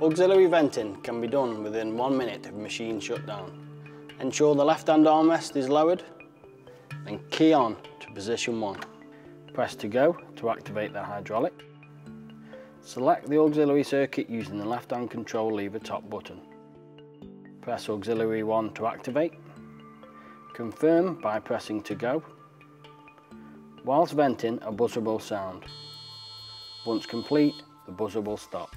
Auxiliary venting can be done within one minute of machine shutdown. Ensure the left-hand armrest is lowered, then key on to position one. Press to go to activate the hydraulic. Select the auxiliary circuit using the left-hand control lever top button. Press auxiliary 1 to activate. Confirm by pressing to go. Whilst venting, a buzzer will sound. Once complete, the buzzer will stop.